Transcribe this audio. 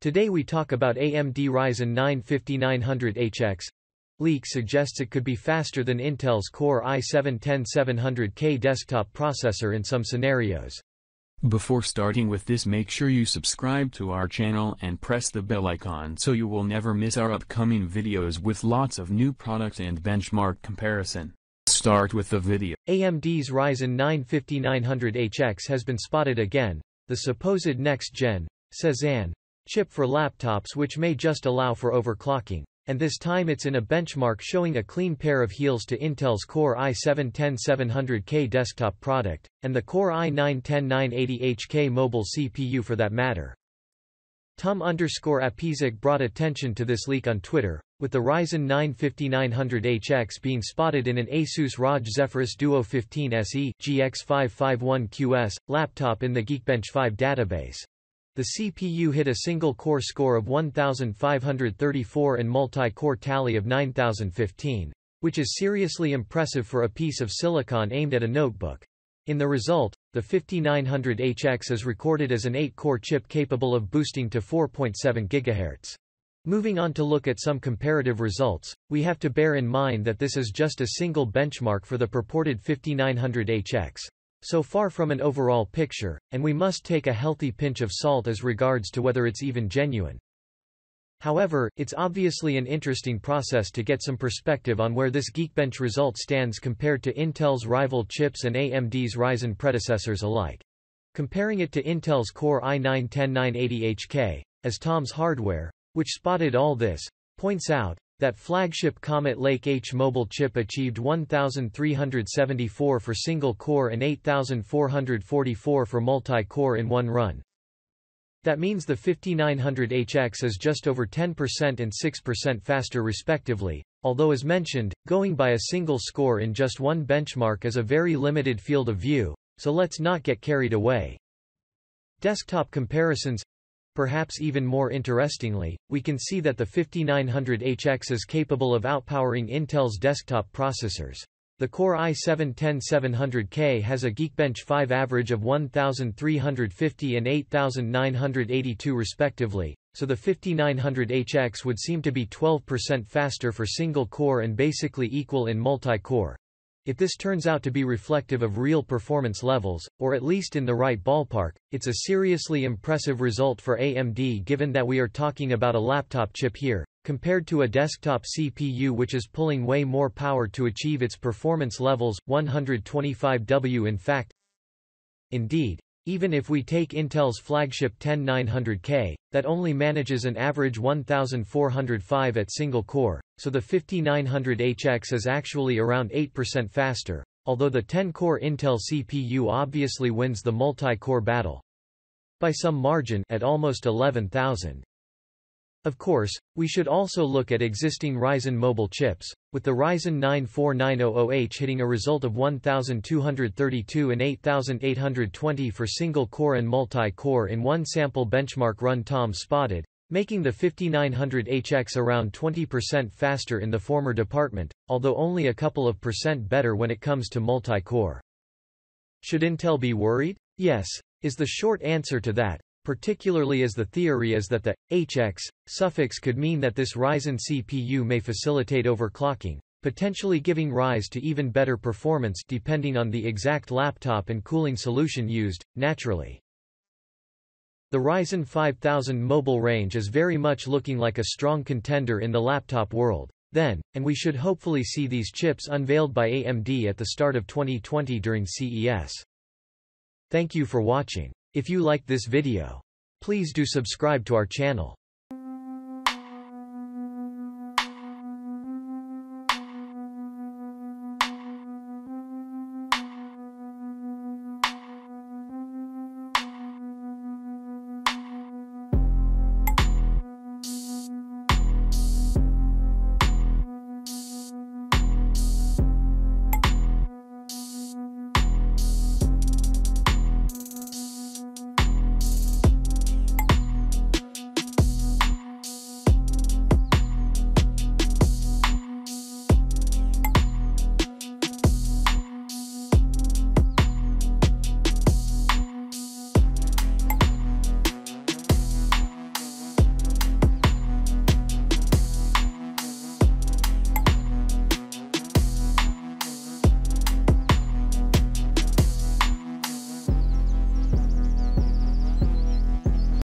Today we talk about AMD Ryzen 9 5900HX. Leak suggests it could be faster than Intel's Core i7-10700K desktop processor in some scenarios. Before starting with this make sure you subscribe to our channel and press the bell icon so you will never miss our upcoming videos with lots of new products and benchmark comparison. Start with the video. AMD's Ryzen 9 5900HX has been spotted again, the supposed next-gen, Cezanne, chip for laptops which may just allow for overclocking and this time it's in a benchmark showing a clean pair of heels to Intel's Core i7-10700K desktop product, and the Core i9-10980HK mobile CPU for that matter. Tom underscore Apisak brought attention to this leak on Twitter, with the Ryzen 9 5900HX being spotted in an Asus ROG Zephyrus Duo 15 SE GX551QS laptop in the Geekbench 5 database. The CPU hit a single-core score of 1,534 and multi-core tally of 9,015, which is seriously impressive for a piece of silicon aimed at a notebook. In the result, the 5900HX is recorded as an 8-core chip capable of boosting to 4.7 GHz. Moving on to look at some comparative results, we have to bear in mind that this is just a single benchmark for the purported 5900HX. So far from an overall picture, and we must take a healthy pinch of salt as regards to whether it's even genuine. However, it's obviously an interesting process to get some perspective on where this Geekbench result stands compared to Intel's rival chips and AMD's Ryzen predecessors alike. Comparing it to Intel's Core i9-10980HK, as Tom's Hardware, which spotted all this, points out, that flagship Comet Lake H mobile chip achieved 1,374 for single-core and 8,444 for multi-core in one run. That means the 5900HX is just over 10% and 6% faster respectively, although as mentioned, going by a single score in just one benchmark is a very limited field of view, so let's not get carried away. Desktop comparisons Perhaps even more interestingly, we can see that the 5900HX is capable of outpowering Intel's desktop processors. The Core i7-10700K has a Geekbench 5 average of 1,350 and 8,982 respectively, so the 5900HX would seem to be 12% faster for single-core and basically equal in multi-core. If this turns out to be reflective of real performance levels, or at least in the right ballpark, it's a seriously impressive result for AMD given that we are talking about a laptop chip here, compared to a desktop CPU which is pulling way more power to achieve its performance levels, 125W in fact. Indeed, even if we take Intel's flagship 10900K, that only manages an average 1405 at single core, so the 5900HX is actually around 8% faster, although the 10-core Intel CPU obviously wins the multi-core battle. By some margin at almost 11,000. Of course, we should also look at existing Ryzen mobile chips, with the Ryzen 9 4900H hitting a result of 1232 and 8820 for single-core and multi-core in one sample benchmark run Tom spotted, making the 5900HX around 20% faster in the former department, although only a couple of percent better when it comes to multi-core. Should Intel be worried? Yes, is the short answer to that, particularly as the theory is that the HX suffix could mean that this Ryzen CPU may facilitate overclocking, potentially giving rise to even better performance depending on the exact laptop and cooling solution used, naturally. The Ryzen 5000 mobile range is very much looking like a strong contender in the laptop world, then, and we should hopefully see these chips unveiled by AMD at the start of 2020 during CES. Thank you for watching. If you liked this video, please do subscribe to our channel.